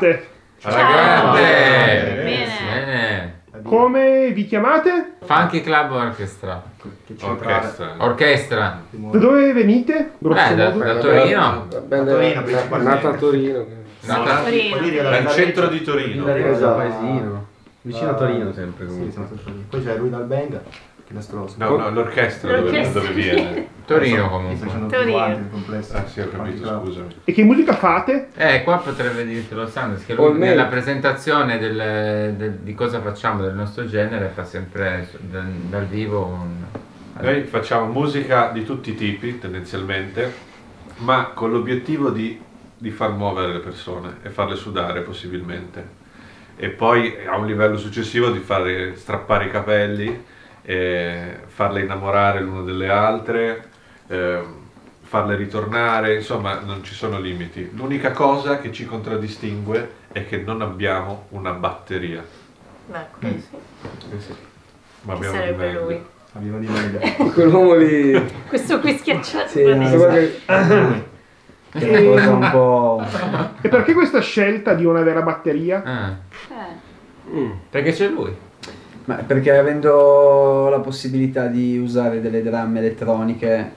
state? Alla grande! Bene. Bene. Come vi chiamate? Funky Club Orchestra. Orchestra. Orchestra. Da dove venite? Grosso Eh, da, da Torino. Band A Torino, è principalmente. nata a Torino. Nata- Torino. Lì dalla Dal centro di Torino. Esatto. paesino. Vicino a Torino sempre Sì, lì. Poi c'è lui dal Benga, nostro No, no, l'orchestra dove, L'orchestra. dove viene. Torino comunque. Torino. complesso. Ah sì, ho capito, Quanti- scusami. E che musica fate? Eh, qua potrebbe dirtelo Sanders, che lui nella presentazione del- del- di cosa facciamo del nostro genere fa sempre dal, dal vivo un... Noi facciamo musica di tutti i tipi, tendenzialmente, ma con l'obiettivo di, di far muovere le persone e farle sudare possibilmente. E poi a un livello successivo di fare strappare i capelli, e farle innamorare l'una delle altre, ehm, farle ritornare, insomma non ci sono limiti. L'unica cosa che ci contraddistingue è che non abbiamo una batteria, Beh, questo ma Che abbiamo di meglio. lui. Abbiamo di meglio. Quell'uomo lì. Questo qui schiacciato. Sì, so che- che è una cosa un po'. E perché questa scelta di non avere batteria? Ah, Eh. Mm. perché c'è lui. Ma perché avendo la possibilità di usare delle drum elettroniche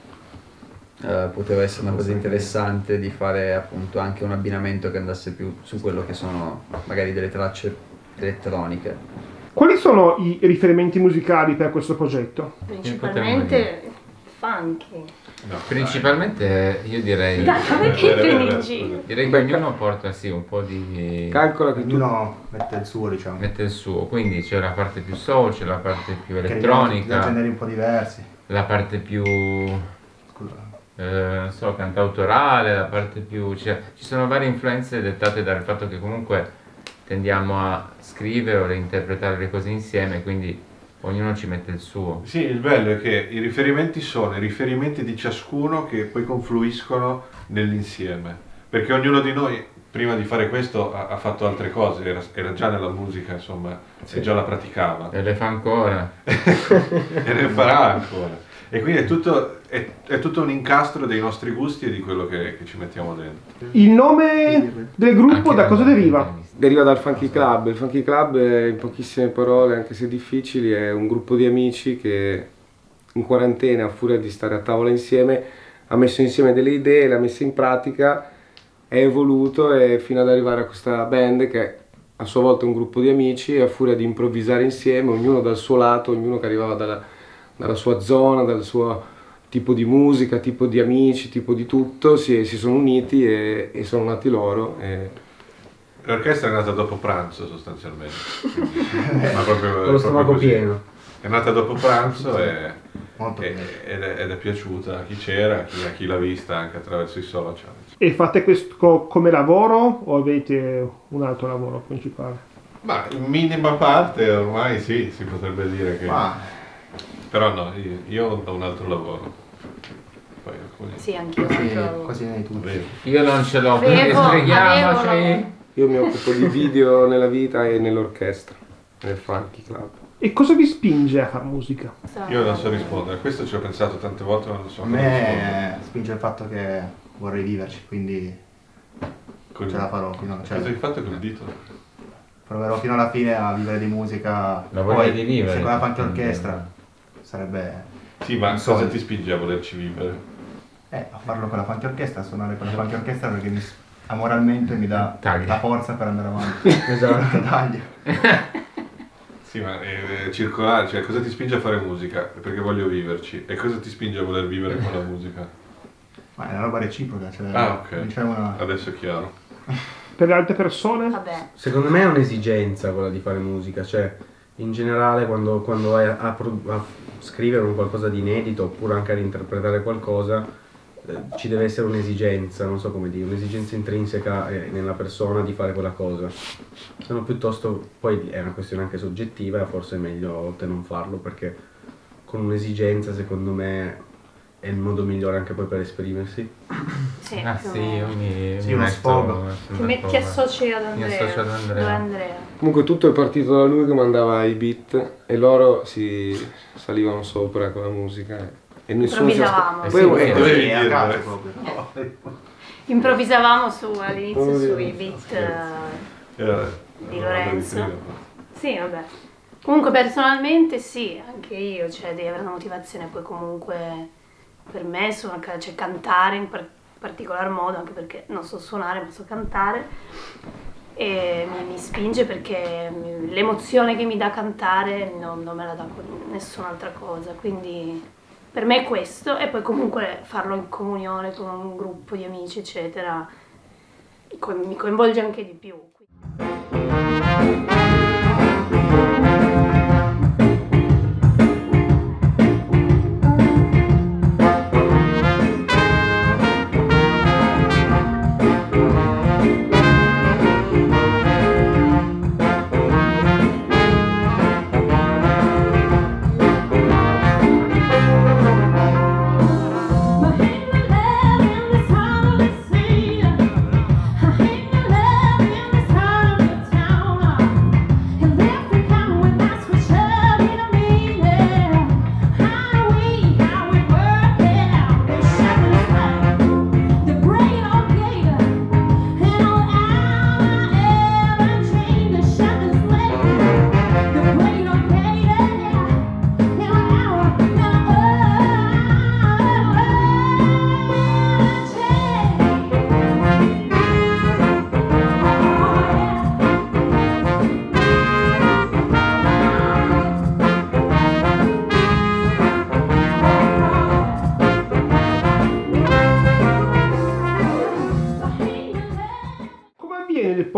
eh, poteva essere una cosa interessante di fare appunto anche un abbinamento che andasse più su quello che sono magari delle tracce elettroniche. Quali sono i riferimenti musicali per questo progetto? Principalmente funky. No, Principalmente io direi... Dai, Bene, bene, prendi in bene, giro? Direi che ognuno porta sì un po' di... Calcola che tu. Ognuno mette il suo, diciamo. mette il suo, quindi c'è la parte più soul, c'è la parte più Che elettronica, generi un po' diversi. la parte più Scusa. eh, non so, cantautorale, la parte più... Cioè, ci sono varie influenze dettate dal fatto che comunque tendiamo a scrivere o reinterpretare le cose insieme, quindi ognuno ci mette il suo. Sì, il bello è che i riferimenti sono i riferimenti di ciascuno che poi confluiscono nell'insieme. Perché ognuno di noi, prima di fare questo, ha, ha fatto altre cose, era, era già nella musica, insomma, e già la praticava. E le fa ancora. e ne farà ancora. E quindi è tutto, è, è tutto un incastro dei nostri gusti e di quello che, che ci mettiamo dentro. Il nome del gruppo Anche da cosa deriva? Deriva dal Funky Club. Il Funky Club, è, in pochissime parole, anche se difficili, è un gruppo di amici che in quarantena, a furia di stare a tavola insieme, ha messo insieme delle idee, le ha messe in pratica, è evoluto e fino ad arrivare a questa band che è a sua volta un gruppo di amici e a furia di improvvisare insieme, ognuno dal suo lato, ognuno che arrivava dalla, dalla sua zona, dal suo tipo di musica, tipo di amici, tipo di tutto, si, si sono uniti e, e sono nati loro. e- L'orchestra è nata dopo pranzo sostanzialmente. Ma proprio, Con lo proprio stomaco così. pieno. È nata dopo pranzo e, Molto e- ed, è, ed è piaciuta a chi c'era, a chi, a chi l'ha vista anche attraverso i social. E fate questo co- come lavoro o avete un altro lavoro principale? Ma in minima parte ormai sì, si potrebbe dire che... Ma Però no, io, io ho un altro lavoro. Poi alcuni... Sì, anche io. sì, quasi tutti. Vero. Io non ce l'ho, quindi sbrighiamoci. avevo- Io mi occupo di video nella vita e nell'orchestra, nel Funky Club. E cosa vi spinge a fare musica? Io non so rispondere, questo ci ho pensato tante volte ma non so A me spinge il fatto che vorrei viverci, quindi Col- ce la farò fino a... Cosa hai Cioè, fatto col dito? proverò fino alla fine a vivere di musica. La voglia Poi, di vivere. Se con la funky orchestra sarebbe... Sì, ma cosa sogno. ti spinge a volerci vivere? Eh, a farlo con la funky orchestra, a suonare con la funky orchestra perché mi, moralmente mi dà Taglia. la forza per andare avanti. Esatto. Taglia. Sì, ma è, è circolare, cioè cosa ti spinge a fare musica? Perché voglio viverci. E cosa ti spinge a voler vivere con la musica? Ma è una roba reciproca, cioè Ah, ok. c'è una... Adesso è chiaro. Per le altre persone? Vabbè. Secondo me è un'esigenza quella di fare musica, cioè in generale quando, quando vai a, a scrivere un qualcosa di inedito oppure anche a reinterpretare qualcosa eh, ci deve essere un'esigenza, non so come dire, un'esigenza intrinseca eh, nella persona di fare quella cosa. Se no piuttosto, poi è una questione anche soggettiva e forse è meglio a volte non farlo perché con un'esigenza secondo me è il modo migliore anche poi per esprimersi. Sì, Ah sì, mi, Sì, mi uno metto- sfogo. Ti metti d'accordo. associ ad Mi Andrea. associo ad Andrea. Andrea? Comunque tutto è partito da lui che mandava i beat e loro si salivano sopra con la musica e- nessuno si aspe- Improvvisavamo. Eh improvvisavamo su, all'inizio Oh, sui beat eh, Era- Di Lorenzo. Sì, vabbè. Comunque personalmente sì, anche io, cioè devi avere una motivazione, poi comunque per me suona- cioè, cantare in par- particolar modo, anche perché non so suonare ma so cantare, e mi, mi spinge perché l'emozione che mi dà cantare non, non me la dà nessun'altra cosa, quindi per me è questo. E poi comunque farlo in comunione con un gruppo di amici eccetera mi coinvolge anche di più.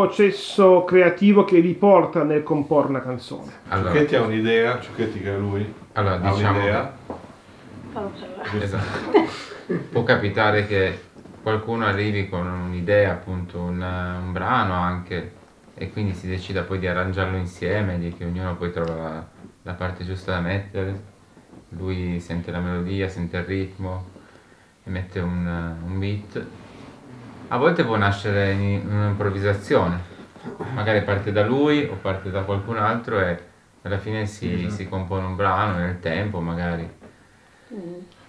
Processo creativo che vi porta nel comporre una canzone? Allora, Ciucchetti ha un'idea, Ciucchetti che è lui, allora ha diciamo un'idea. Parlare. Esatto. Può capitare che qualcuno arrivi con un'idea, appunto, un, un brano anche, e quindi si decida poi di arrangiarlo insieme, di che ognuno poi trova la, la parte giusta da mettere. Lui sente la melodia, sente il ritmo e mette un, un beat. A volte può nascere in un'improvvisazione, magari parte da lui o parte da qualcun altro e alla fine si, si compone un brano nel tempo magari.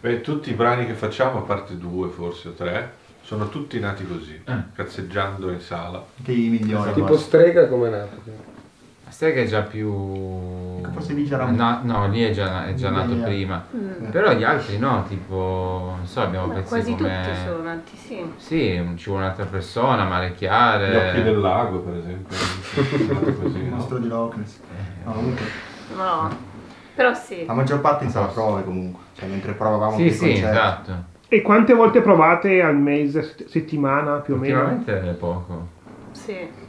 Beh, tutti i brani che facciamo, a parte due forse o tre, sono tutti nati così, Eh. cazzeggiando in sala. Che i migliori. Tipo strega come nato. La strega è già più... Forse lì c'era un- No, no, lì è già, è già nato è- prima. Mm. Però gli altri no, tipo, non so, abbiamo Ma pezzi quasi come... tutti sono nati, sì. Sì, ci vuole un'altra persona, mare Gli chiare. occhi del lago, per esempio. così, Il no? mostro di Loch Ness. No, comunque, No, però sì. la maggior parte in sala prove comunque. Cioè, mentre provavamo Sì, sì, concerti. esatto. E quante volte provate al mese, sett- settimana più o meno? Ultimamente è poco. Sì.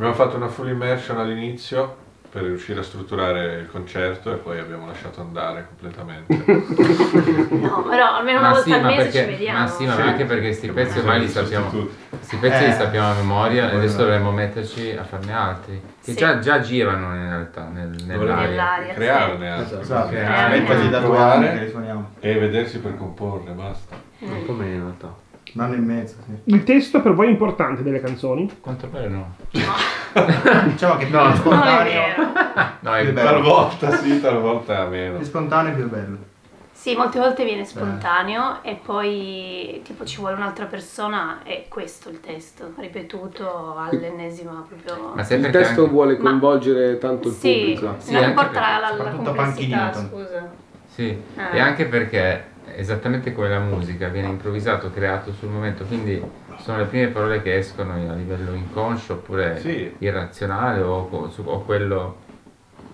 Abbiamo fatto una full immersion all'inizio per riuscire a strutturare il concerto e poi abbiamo lasciato andare completamente. No, però almeno una Ma volta sì, al mese perché, ci vediamo. ma sì, ma Sì. anche perché questi pezzi ormai li sappiamo. Questi pezzi li Eh. sappiamo a memoria e adesso dovremmo metterci a farne altri. Che Sì. già, già girano in realtà nel, nell'aria. Nell'aria, Crearne altri. Esatto. Esatto. Creare. È quasi da due Provare. anni che li suoniamo. E vedersi per comporre, basta. Un po' meno in realtà. Un anno e mezzo, sì. Il testo per voi è importante delle canzoni? Quanto bello no. Diciamo che più No, è spontaneo. No, è Più bello. Talvolta sì, talvolta meno. Più spontaneo più bello. Sì, molte volte viene spontaneo e poi tipo ci vuole un'altra persona e questo è il testo, ripetuto all'ennesima proprio. Ma Il testo anche- vuole Ma- coinvolgere tanto il Sì, pubblico. Sì, non importa perché- la, la, la complessità, scusa. Sì, Eh. e anche perché esattamente come la musica viene improvvisato, creato sul momento, quindi sono le prime parole che escono a livello inconscio oppure Sì. irrazionale o, o quello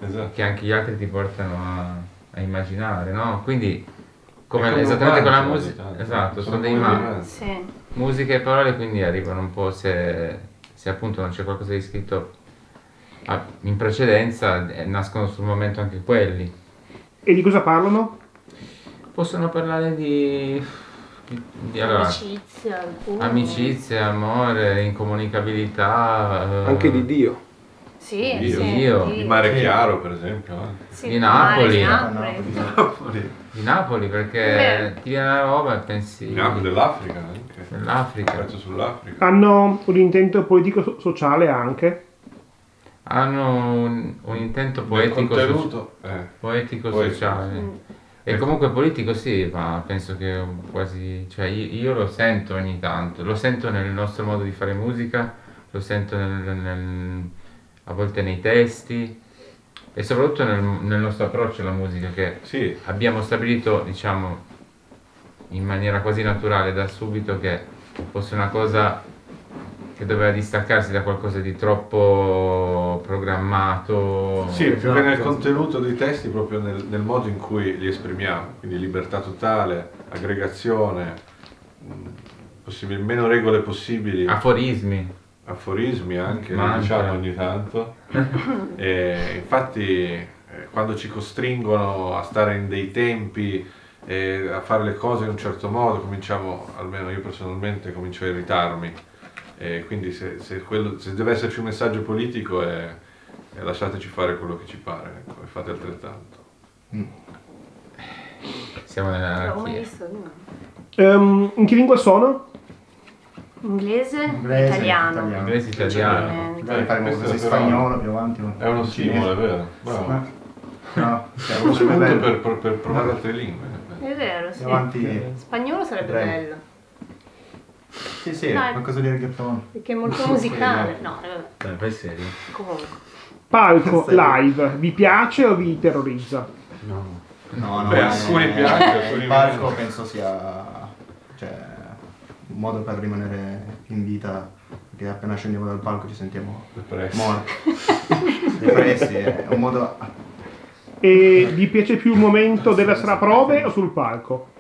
Esatto. che anche gli altri ti portano a, a immaginare, no? Quindi come, esattamente con la musica, tanto. esatto, sono, Sono dei ma- mantra. Sì. musica e parole quindi arrivano un po' se, se appunto non c'è qualcosa di scritto in precedenza, eh, nascono sul momento anche quelli. E di cosa parlano? Possono parlare di, di, di- allora, Amicizia, alcune. amicizia, amore, incomunicabilità. eh, Anche di Dio. Sì, Dio. sì. Dio. Di, Di Mare Chiaro, per esempio. eh. sì, di Napoli. mare, Napoli. Napoli. Di Napoli perché Beh. ti viene la roba e pensi Di Napoli, dell'Africa anche. dell'Africa. Pezzo sull'Africa. Hanno un intento politico-sociale anche? Hanno un, un intento Nel poetico, eh. poetico Poetico. sociale. E comunque politico sì, ma penso che quasi, cioè io, io lo sento ogni tanto, lo sento nel nostro modo di fare musica, lo sento nel- nel- a volte nei testi e soprattutto nel, nel nostro approccio alla musica che Sì, abbiamo stabilito, diciamo, in maniera quasi naturale da subito che fosse una cosa che doveva distaccarsi da qualcosa di troppo programmato. Sì, più che nel Esatto. contenuto dei testi, proprio nel, nel modo in cui li esprimiamo, quindi libertà totale, aggregazione, mh, possibile- meno regole possibili, Aforismi. aforismi anche, Mantra. diciamo ogni tanto. e infatti eh, quando ci costringono a stare in dei tempi e a fare le cose in un certo modo, cominciamo, almeno io personalmente, comincio a irritarmi. E quindi se, se quello- se deve esserci un messaggio politico è, è lasciateci fare quello che ci pare ecco, e fate altrettanto. Siamo nell'anarchia. visto prima. Ehm, in che lingua sono? Inglese, Inglese, italiano. italiano. Inglese italiano. Principalmente. Magari faremo così però spagnolo più avanti. È uno stimolo, è vero? Bravo. Ma- No, cioè, È uno sarebbe spunto per, per- per provare altre lingue. È vero, sì. Più avanti. Spagnolo sarebbe bello, Sì, sì, Dai. qualcosa di reggaeton. perché è molto musicale. No, vabbè, Dai, fai serio. comunque. Palco live, vi piace o vi terrorizza? No. No, no, Beh, no, alcuni no, piace, no. alcuni Il palco penso sia cioè, un modo per rimanere in vita, perché appena scendiamo dal palco ci sentiamo Depressi. morti, depressi, è un modo... E vi piace più il momento della straprove o sul palco?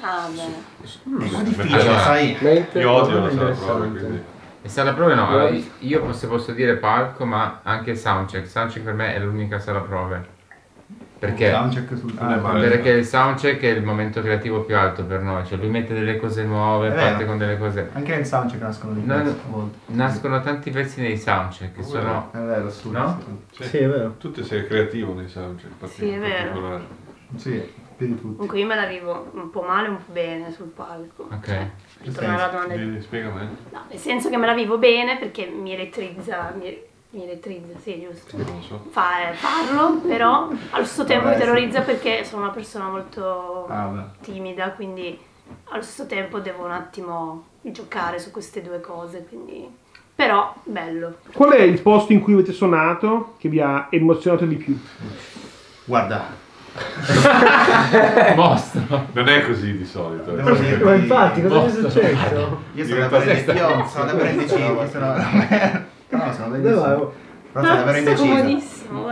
Ah, beh. È un po' difficile, Allora, sai? Io odio la sala prove, quindi... E sala prove no, allora, io se posso dire palco, ma anche soundcheck. Soundcheck per me è l'unica sala prove. Perché? Soundcheck sul è ah, male. Perché il soundcheck è il momento creativo più alto per noi, cioè lui mette delle cose nuove, È parte vero. con delle cose. Anche nel soundcheck nascono dei No, pezzi no. Nascono tanti pezzi nei soundcheck che sono. È vero, assurdo. No? Sì. Sì, è vero. Tu sei creativo nei soundcheck, Sì, è vero. particolare. Sì, più di tutti. Comunque io me la vivo un po' male, un po' bene sul palco. Ok. Cioè, alla domanda di- Di- Spiegami. No, nel senso che me la vivo bene perché mi elettrizza, mi, mi elettrizza, sì, giusto. So. Fa- eh, farlo, però allo stesso tempo mi Vabbè, sì. terrorizza perché sono una persona molto Ah, timida, quindi allo stesso tempo devo un attimo giocare su queste due cose, quindi... Però bello. Qual è il posto in cui avete suonato che vi ha emozionato di più? Guarda, Mostro! Non è così di solito. Eh. dire- Ma infatti, cosa è Mostro. successo? io sono indeciso. Io sono davvero indeciso. sono- No, sono indeciso. Però sono davvero indeciso.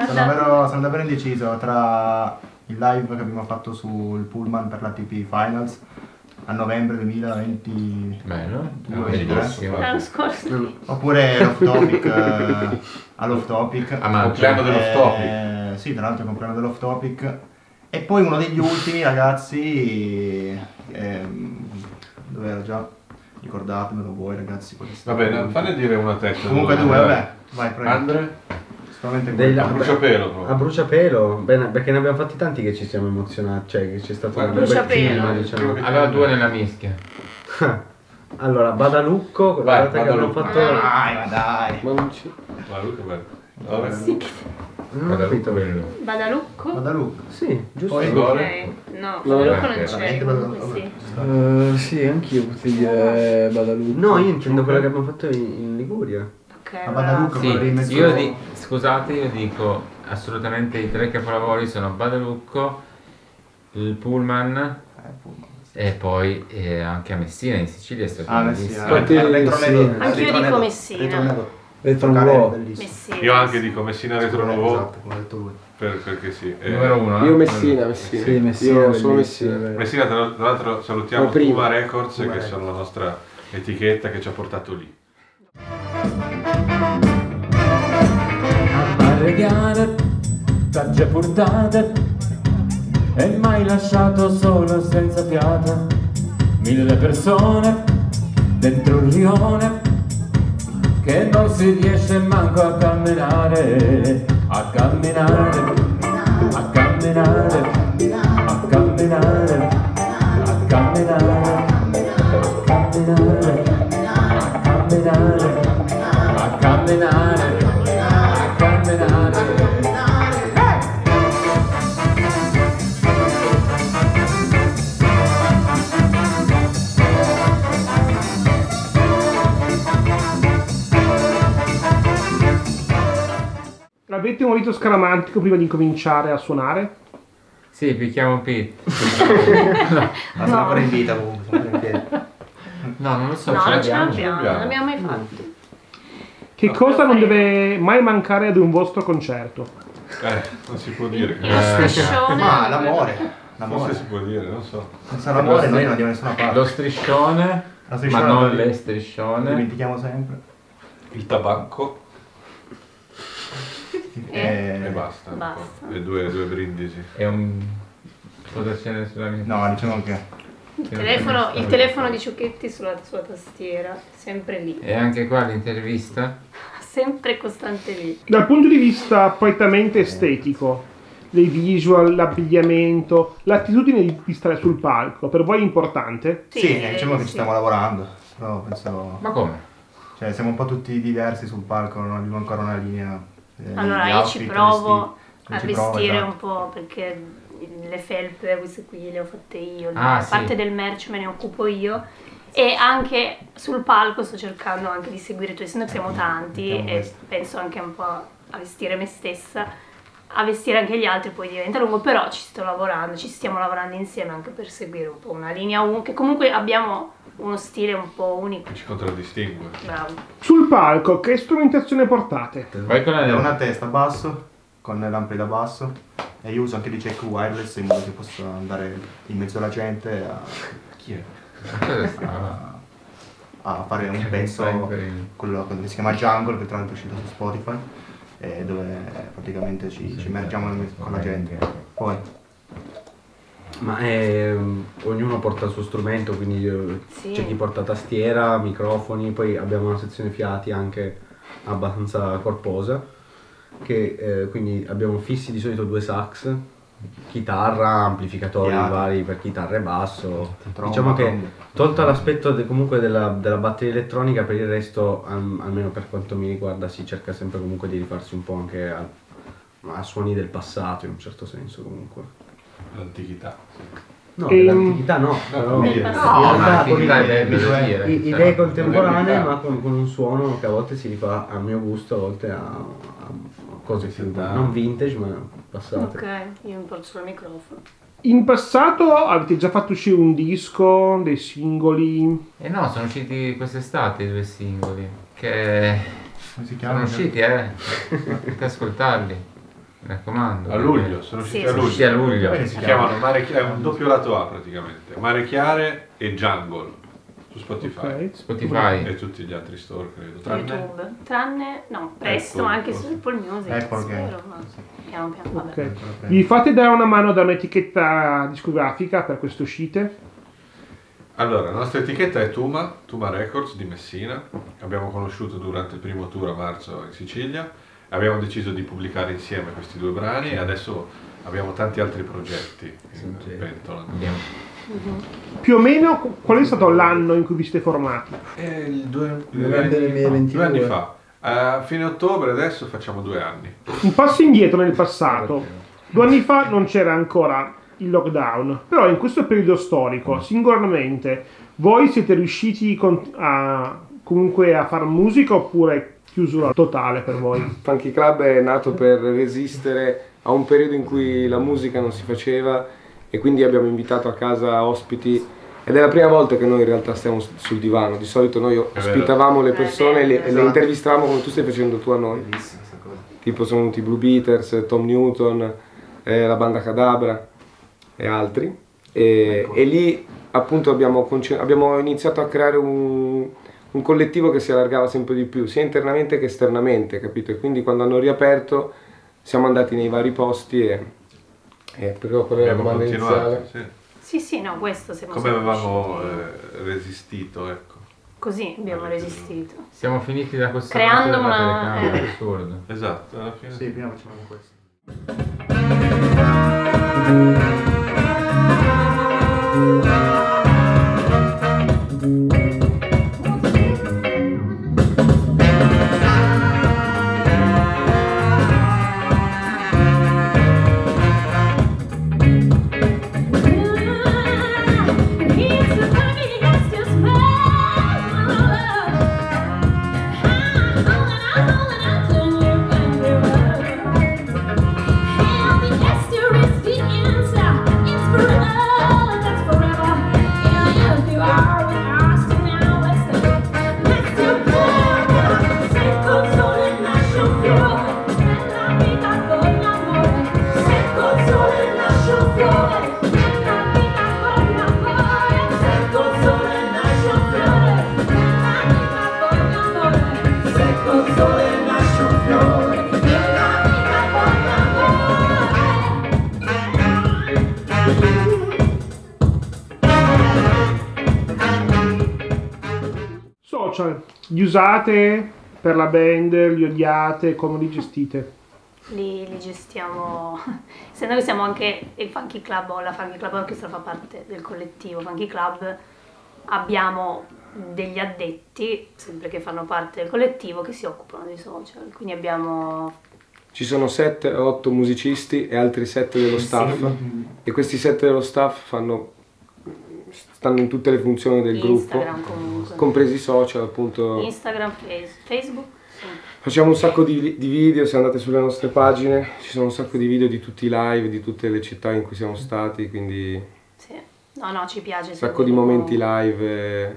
Sono davvero, sono davvero indeciso tra il live che abbiamo fatto sul Pullman per la TP Finals a novembre 2020 Bello. Due, Bellissimo. L'anno scorso. oppure l'off topic eh, all'off topic A maggio. Compleanno dell'off topic. Eh, sì tra l'altro il compleanno dell'off topic e poi uno degli ultimi ragazzi ehm, dove era già ricordatemelo voi ragazzi Va bene, fanne dire una testa. comunque due vabbè vai prego Andre? sicuramente. A bruciapelo A proprio. bruciapelo, bene, perché ne abbiamo fatti tanti che ci siamo emozionati, cioè che c'è stato un bel Bruciapelo. film, diciamo. Allora due nella mischia. Allora, Badalucco, Vai, volta che abbiamo Badalucco. fatto... dai ma dai Ma non bello. Vabbè. Non ho capito. quello. Badalucco? vada Luca Sì, giusto. Poi- Ok, no, Badalucco non eh, c'è, Badalucco. sì. Eh, sì, anch'io potrei dire Badalucco. No, io intendo quella che abbiamo fatto in, in Liguria. Ok, Ma allora- Badalucco Sì, io di- scusate, io dico assolutamente i tre capolavori sono Badalucco, il Pullman Eh, Pullman. e poi eh, anche a Messina in Sicilia è stato ah bellissimo. Ah, sì. Nero- Anch'io dico Messina. Retro Nuovo. Io anche dico Messina Retro Nuovo Esatto, come ha detto lui. per- perché sì. eh, Numero uno. eh? Io Messina, Messina. Sì, Messina. Io sono Messina. vero. Messina, tra l'altro salutiamo Ma prima. Puma Records Puma che Records. sono la nostra etichetta che ci ha portato lì. Amareggiare, t'ha portate e mai lasciato solo senza fiata. Mille persone dentro un rione que non si riesce manco a camminare, a camminare, a camminare, a camminare, a camminare, a camminare, a camminare, a camminare. Avete un rito scaramantico prima di cominciare a suonare? Sì, picchiamo Pete. Ma sono ancora in vita comunque. No, non lo so, no, ce non ce l'abbiamo. non l'abbiamo. mai fatto. Che cosa non deve mai mancare ad un vostro concerto? Eh, non si può dire. Lo striscione. Ma l'amore, Forse l'amore. si può dire, non so. Senza l'amore noi non andiamo da nessuna parte. Lo striscione, La ma non lo- le Lo striscione. dimentichiamo sempre. Il tabacco Eh, e basta. Basta. E due, due brindisi. E un... C'è sulla mia... No, diciamo che Il telefono, il telefono di Ciucchetti sulla sua tastiera, sempre lì, E anche qua l'intervista? sempre costante lì. Dal punto di vista prettamente estetico, dei visual, l'abbigliamento, l'attitudine di, stare sul palco, per voi è importante? sì, eh, diciamo che ci sì. stiamo lavorando. Però penso. Ma come? Cioè, siamo un po' tutti diversi sul palco, non abbiamo ancora una linea. Eh, Allora io ci provo vestiti. a Ci provo, vestire esatto. un po' perché le felpe, queste qui le ho fatte io, Ah, la sì. parte del merch me ne occupo io e anche sul palco sto cercando anche di seguire tu, essendo che siamo tanti e questo. penso anche un po' a vestire me stessa, a vestire anche gli altri poi diventa lungo, però ci sto lavorando, ci stiamo lavorando insieme anche per seguire un po' una linea unica, che comunque abbiamo uno stile un po' unico, Ci contraddistingue. bravo. Sul palco, che strumentazione portate? Vai con la Ho una testa a basso, con l'ampli da basso e io uso anche dei check wireless in modo che possa andare in mezzo alla gente a, Chi è? Sta? a fare un pezzo, quello che si chiama Jungle, che tra l'altro è uscito su Spotify, eh, dove praticamente ci, ci immergiamo nel- con la gente. Poi, Ma ehm, ognuno porta il suo strumento, quindi eh, Sì. c'è chi porta tastiera, microfoni, poi abbiamo una sezione fiati anche abbastanza corposa, che eh, quindi abbiamo fissi di solito due sax, chitarra, amplificatori Fiati. vari per chitarra e basso. tromba, diciamo che trombe. tolto l'aspetto de- comunque della, della batteria elettronica, per il resto, al- almeno per quanto mi riguarda, si cerca sempre comunque di rifarsi un po' anche a, a suoni del passato in un certo senso comunque. L'antichità. No, Ehm, dell'antichità no, però Del in. No, realtà con l'antichità i- è bello da i- dire, i- cioè, idee contemporanee ma con, con un suono che a volte si rifà a mio gusto, a volte a, a cose più non vintage ma passate. Ok, io mi porto solo il microfono. In passato avete già fatto uscire un disco, dei singoli? E no, sono usciti quest'estate i due singoli. Che come si sono chiama? usciti, eh. Potete ascoltarli. Mi raccomando. A luglio, sono Sì, usciti a sono luglio. Usciti a luglio. Si chiamano Mare Chiare, è un doppio lato A praticamente. Mare Chiare e Jungle su Spotify. Ok. Spotify. E tutti gli altri store, credo. Su Tranne YouTube. Tranne, no, presto Apple, anche su forse. Apple Music. Apple, spero, ma piano piano, vabbè. Ok. Vi fate dare una mano da un'etichetta discografica per queste uscite? Allora, la nostra etichetta è Tuma, Tuma Records di Messina. Abbiamo conosciuto durante il primo tour a marzo in Sicilia. Abbiamo deciso di pubblicare insieme questi due brani e adesso abbiamo tanti altri progetti in pentola. Andiamo. Più o meno qual è stato l'anno in cui vi siete formati? E il due, Novembre 2022. due anni fa. A fine ottobre adesso facciamo due anni. Un passo indietro nel passato. Due anni fa non c'era ancora il lockdown, però in questo periodo storico, singolarmente, voi siete riusciti con- a, comunque a fare musica oppure chiusura totale per voi? Funky Club è nato per resistere a un periodo in cui la musica non si faceva e quindi abbiamo invitato a casa ospiti ed è la prima volta che noi in realtà stiamo sul divano, di solito noi ospitavamo le persone e le, e le intervistavamo come tu stai facendo tu a noi, tipo sono venuti i Blue Beaters, Tom Newton, eh, la banda Cadabra e altri. E, e lì appunto abbiamo, abbiamo iniziato a creare un, un collettivo che si allargava sempre di più, sia internamente che esternamente, capito? E quindi quando hanno riaperto siamo andati nei vari posti e, e però è la Abbiamo continuato, sì. Sì, sì, no, questo siamo Come avevamo eh, resistito, ecco. Così abbiamo resistito. Siamo finiti da questo Creando una- telecamera, eh. assurdo. Esatto, alla fine. Sì, prima facciamo questo. Social, li usate per la band, li odiate, come li gestite? Li, li gestiamo, essendo che siamo anche il Funky Club o la Funky Club Orchestra fa parte del collettivo Funky Club, abbiamo degli addetti, sempre che fanno parte del collettivo, che si occupano dei social. Quindi abbiamo Ci sono 7-8 musicisti e altri 7 dello staff e questi 7 dello staff fanno, stanno in tutte le funzioni del Instagram gruppo, comunque, compresi i social appunto. Instagram, Face- Facebook, sì. Facciamo un sacco di, di video, se andate sulle nostre pagine ci sono un sacco di video di tutti i live, di tutte le città in cui siamo stati, quindi un sì. No, no, ci piace. sacco di momenti live eh,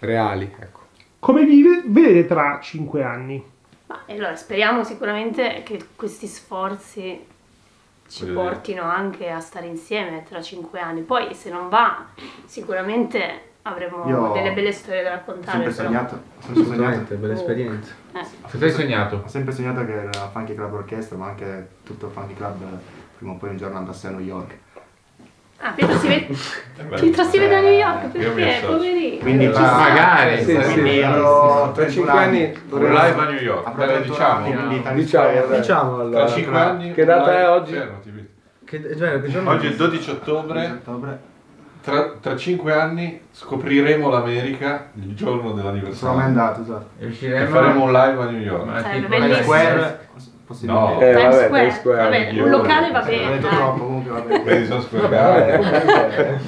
reali. Ecco. Come vi vedete tra 5 anni? Ma allora speriamo sicuramente che questi sforzi ci Voglio dire. portino anche a stare insieme tra cinque anni. Poi se non va, sicuramente avremo Io delle belle storie da Ho raccontare. sempre però. sognato, ho sempre sognato, belle Oh. esperienze. Eh, Cosa hai sognato? ho sempre sognato che la Funky Club Orchestra, ma anche tutto il Funky Club, prima o poi un giorno andasse a New York. Ah, Pietro si vede, Eh, Pietro si vede a New York, mi perché? Poverino. Quindi Ci- tra- magari, Sì, sì. Quindi avrò Tra 31 5 anni Un dovremmo- live a New York, 31 diciamo. Diciamo. Diciamo Tra allora. 5 anni... Che data un live- è oggi? Che, cioè, che Oggi è il 12 12 ottobre, tra, tra 5 anni scopriremo l'America il giorno Non sono mai dell'anniversario andato, esatto. e faremo un live a New York. Ma tipo- Square. No. Eh, Times vabbè, Square. Times Square. Vabbè, un locale va Ho bene. detto dai. troppo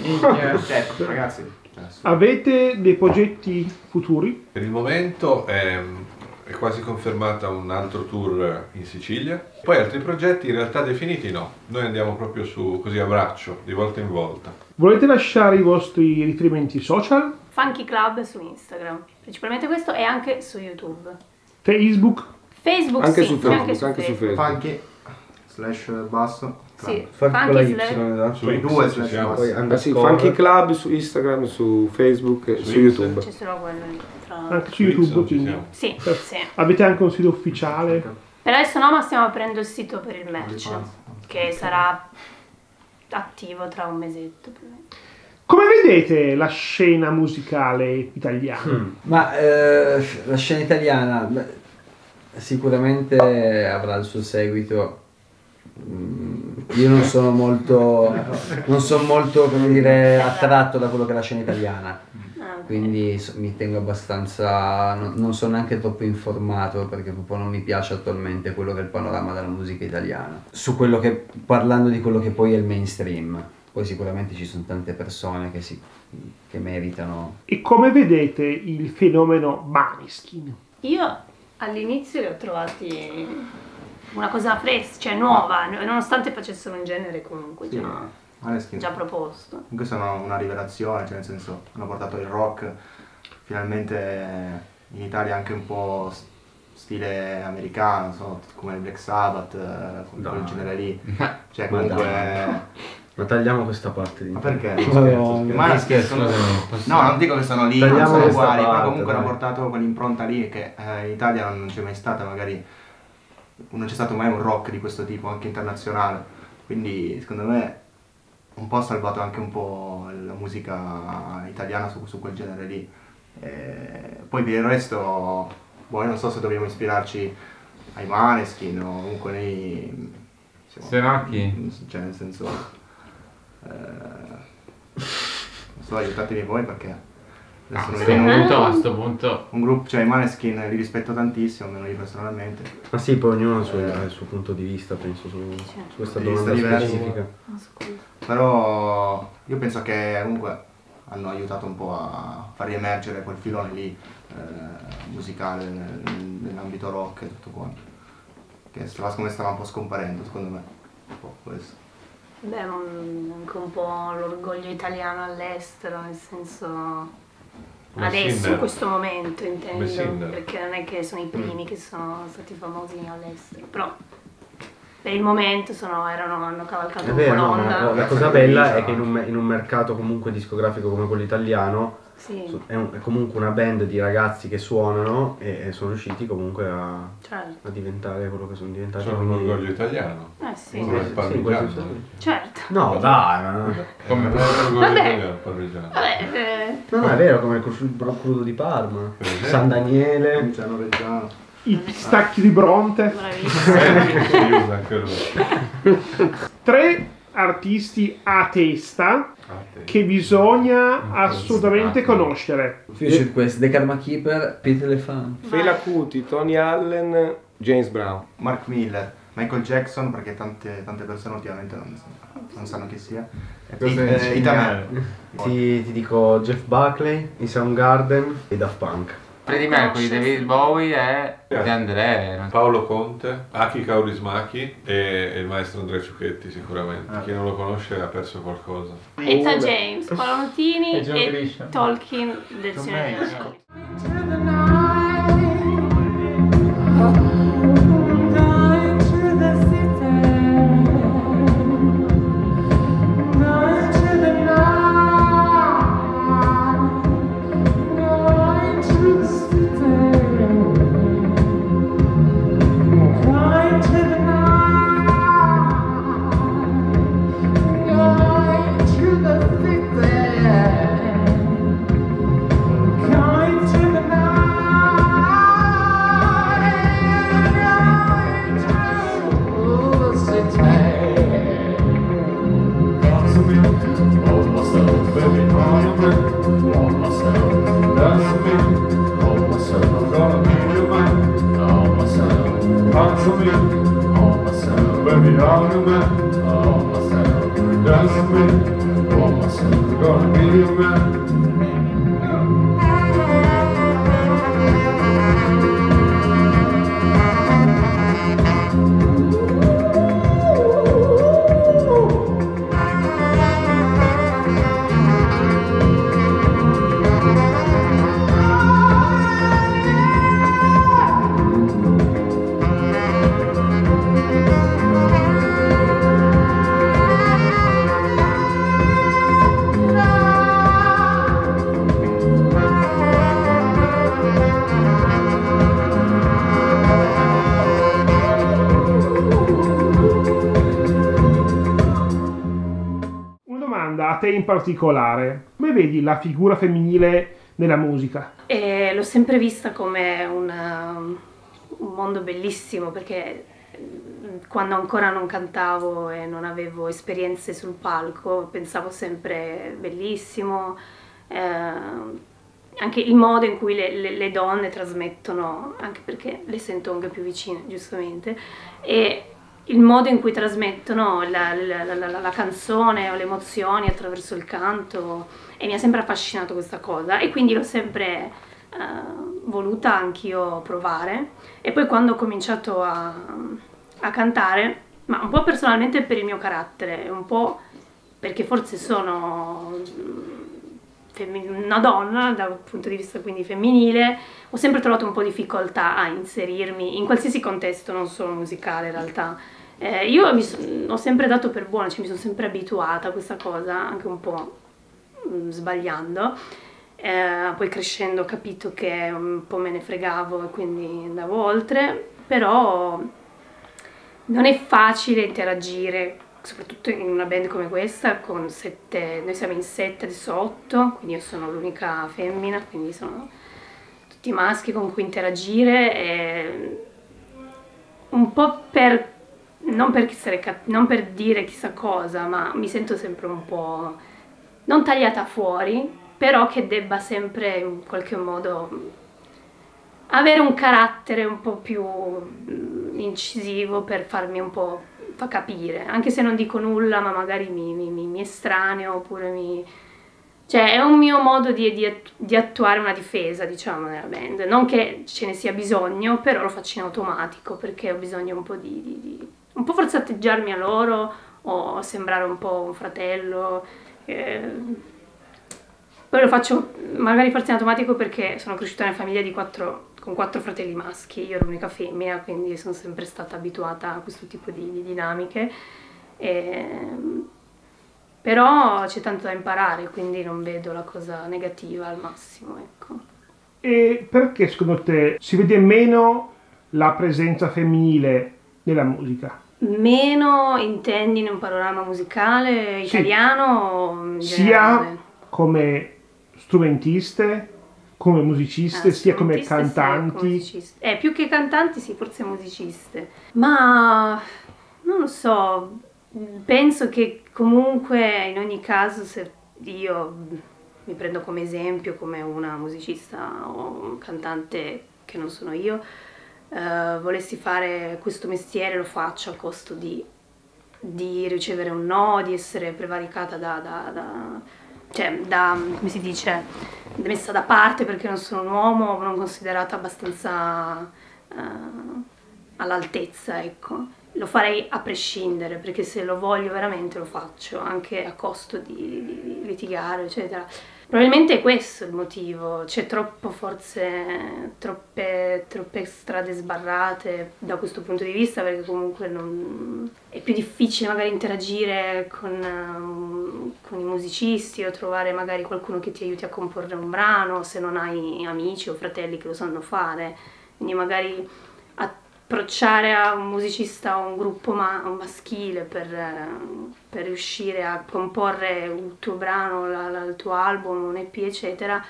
Minchia. Cioè, ragazzi, Avete dei progetti futuri? Per il momento è, è quasi confermata un altro tour in Sicilia. Poi altri progetti in realtà definiti no. Noi andiamo proprio su così a braccio, di volta in volta. Volete lasciare i vostri riferimenti social? Funky Club su Instagram, principalmente questo e anche su YouTube. Facebook? Facebook Anche sì, su Facebook, anche su anche su Facebook. Facebook. funky slash basso. Sì, con la Funky Y, esatto. Due ci siamo. Poi sì, Club su Instagram, su Facebook e Su su. YouTube. C'è solo quello lì, tra- Anche su Su YouTube, quindi. Sì, Eh. sì. Avete anche un sito ufficiale? Per adesso no, ma stiamo aprendo il sito per il merch, che sarà attivo tra un mesetto. più o meno. Come vedete la scena musicale italiana? Ma eh, la scena italiana beh, sicuramente avrà il suo seguito. Mm, Io non sono molto, non sono molto come dire, attratto da quello che è la scena italiana, Ah, quindi so- mi tengo abbastanza, non, non sono neanche troppo informato perché proprio non mi piace attualmente quello che è il panorama della musica italiana. Su quello che, parlando di quello che poi è il mainstream, poi sicuramente ci sono tante persone che, si, che meritano E come vedete il fenomeno Maneskin? Io all'inizio li ho trovati una cosa fresca, cioè nuova, nonostante facessero un genere comunque Sì, già, già proposto. Comunque sono una rivelazione, cioè nel senso hanno portato il rock finalmente in Italia anche un po' stile americano, so, come il Black Sabbath, eh, quel Dai. genere lì. Cioè Ma comunque... Ma tagliamo questa parte di Ma perché? Madonna. Scherzo, scherzo. Ma che sono- No, non dico che sono lì, Tagliamo non sono uguali, parte, però comunque hanno dai. portato quell'impronta lì che eh, in Italia non c'è mai stata, magari non c'è stato mai un rock di questo tipo, anche internazionale. Quindi secondo me un po' ha salvato anche un po' la musica italiana su, su quel genere lì. Eh, poi per il resto, boh, non so se dobbiamo ispirarci ai Maneskin o comunque noi... siamo- Se no chi? Cioè nel senso... eh, non so, aiutatemi voi perché... Adesso mi viene un, punto, a sto punto un gruppo, cioè i Maneskin li rispetto tantissimo, almeno io personalmente. Ma sì, poi ognuno ha il suo, ha il suo punto di vista, penso, su, su questa Punto di domanda specifica. Come- Però io penso che comunque hanno aiutato un po' a far riemergere quel filone lì eh, musicale nel- nell'ambito rock e tutto quanto. Che stava, secondo me stava un po' scomparendo, secondo me. Un po' questo. Beh, anche un po' l'orgoglio italiano all'estero, nel senso... Come Adesso, Sinner. in questo momento intendo, perché non è che sono i primi che sono stati famosi all'estero, però per il momento sono, erano, hanno cavalcato È un vero, po' no, ma l'onda. la, la cosa bella è che in un, in un mercato comunque discografico come quello italiano Sì, È, un- è comunque una band di ragazzi che suonano e, e sono riusciti comunque a, certo. a diventare quello che sono diventati. Sono un orgoglio italiano. Eh sì, Come il sì, parmigiano. sì, sì. certo. No, dai, ma no. Come un orgoglio Vabbè. italiano parmigiano. Vabbè, eh, No, no, è vero, come il crudo di Parma. San Daniele. Reggiano Reggiano. I pistacchi di Bronte. bravissimo. Eh, si usa anche lui. Tre artisti a testa Ah, te. che bisogna assolutamente conoscere. Future Quest, The Karma Keeper, Pete Elefant. Fela Kuti, Tony Allen, James Brown. Mark Miller, Michael Jackson, perché tante, tante persone ultimamente non, non sanno chi sia. E poi, Cosa eh. Ti, ti dico Jeff Buckley, i Soundgarden e Daft Punk. Freddie Mercury, David Bowie e De André. Paolo Conte, Aki Kaurismaki e, e il maestro Andrea Ciuchetti sicuramente. Ah. Chi non lo conosce ha perso qualcosa. Etta James, Paolo Nutini E e. Tolkien del John Signore degli Mayer. Anelli. Una particolare. Come vedi la figura femminile nella musica? E l'ho sempre vista come una- un mondo bellissimo perché mm, quando ancora non cantavo e non avevo esperienze sul palco pensavo sempre bellissimo, eh, anche il modo in cui le, le- le donne trasmettono, anche perché le sento anche più vicine giustamente, e il modo in cui trasmettono la, la- la- la- canzone o le emozioni attraverso il canto e mi ha sempre affascinato questa cosa e quindi l'ho sempre eh, voluta anch'io provare. E poi quando ho cominciato a, a cantare, ma un po' personalmente per il mio carattere, un po' perché forse sono una donna dal punto di vista quindi femminile, ho sempre trovato un po' difficoltà a inserirmi in qualsiasi contesto, non solo musicale in realtà. Eh, io mi son- ho sempre dato per buono, cioè mi sono sempre abituata a questa cosa, anche un po' mm, sbagliando. Eh, poi crescendo ho capito che un po' me ne fregavo e quindi andavo oltre, però non è facile interagire, soprattutto in una band come questa, con sette, noi siamo in sette, adesso otto, quindi io sono l'unica femmina, quindi sono tutti maschi con cui interagire e un po' per, non per, non per dire chissà cosa, ma mi sento sempre un po' non tagliata fuori, però che debba sempre in qualche modo avere un carattere un po' più mm, incisivo per farmi un po' fa capire, anche se non dico nulla, ma magari mi, mi, mi- estraneo oppure mi... Cioè, è un mio modo di, di di attuare una difesa, diciamo, nella band. Non che ce ne sia bisogno, però lo faccio in automatico perché ho bisogno un po' di... di- di- un po' forse atteggiarmi a loro o sembrare un po' un fratello. eh. Poi lo faccio magari forse in automatico perché sono cresciuta in una famiglia di quattro, con quattro fratelli maschi, io ero l'unica femmina, quindi sono sempre stata abituata a questo tipo di, di dinamiche. E, Però c'è tanto da imparare, quindi non vedo la cosa negativa al massimo, ecco. E perché secondo te si vede meno la presenza femminile nella musica? Meno intendi in un panorama musicale Sì. italiano in Sia come strumentiste, come musiciste, Ah, sia come cantanti. come musiciste. Eh, più che cantanti, sì, forse musiciste. Ma non lo so, penso che comunque in ogni caso se io mi prendo come esempio come una musicista o un cantante che non sono io, eh, volessi fare questo mestiere lo faccio a costo di, di ricevere un no, di essere prevaricata da, da- da- cioè da, come si dice, messa da parte perché non sono un uomo, non considerata abbastanza eh, all'altezza, ecco. Lo farei a prescindere, perché se lo voglio veramente lo faccio, anche a costo di- di litigare, eccetera. Probabilmente è questo il motivo, c'è troppo forse, troppe, troppe strade sbarrate da questo punto di vista, perché comunque non- è più difficile magari interagire con, ehm, con i musicisti o trovare magari qualcuno che ti aiuti a comporre un brano se non hai amici o fratelli che lo sanno fare. Quindi magari approcciare a un musicista o un gruppo ma- maschile per, per riuscire a comporre il tuo brano, la- la- il tuo album, un EP, eccetera.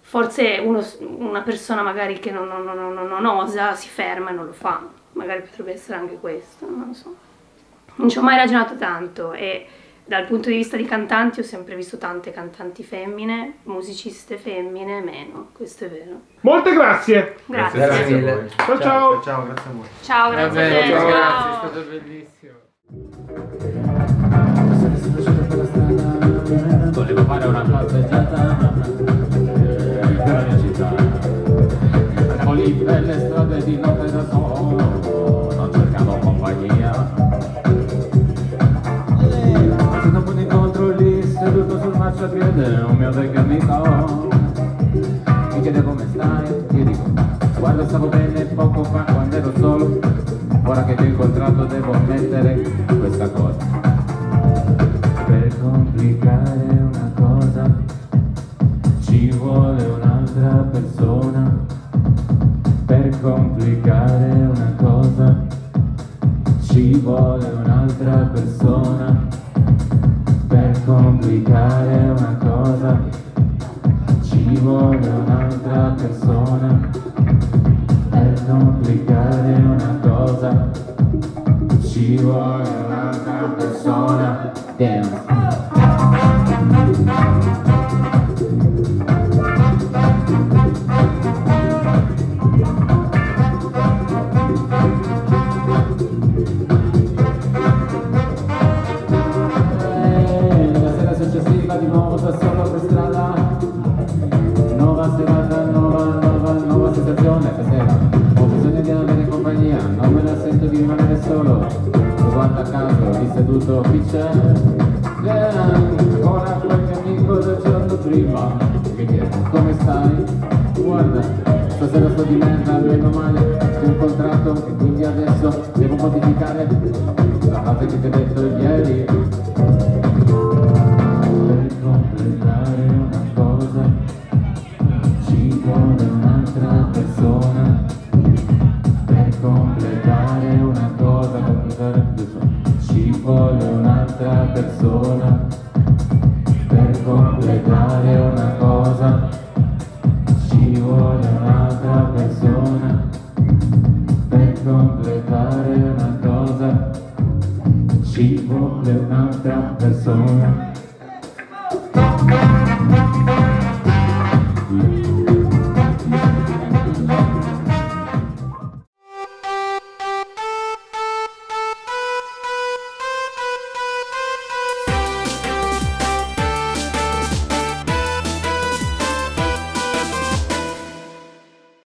Forse uno- una persona magari che non- non- non- non osa si ferma e non lo fa. Magari potrebbe essere anche questo, non lo so. Non ci ho mai ragionato tanto e dal punto di vista di cantanti ho sempre visto tante cantanti femmine, musiciste femmine meno, questo è vero. Molte grazie. Grazie. Grazie a mille. voi. Ciao ciao. Ciao, grazie a voi. Ciao, grazie a te. ciao, ciao. grazie, è stato bellissimo. Volevo fare una passeggiata nella mia città. Andavo lì per le strade di notte marciapiede, un mio vecchio amico mi chiede come stai, io dico, guarda stavo bene poco fa quando ero solo, ora che ti ho incontrato devo mettere questa cosa. Per complicare una cosa ci vuole un'altra persona. Per complicare una cosa ci vuole un'altra persona. Complicare una cosa ci vuole un'altra persona. Per complicare una cosa ci vuole un'altra persona. Damn. Come stai? Guarda, stasera sto di merda, meno male Ti ho incontrato e quindi adesso devo modificare La frase che ti ho detto ieri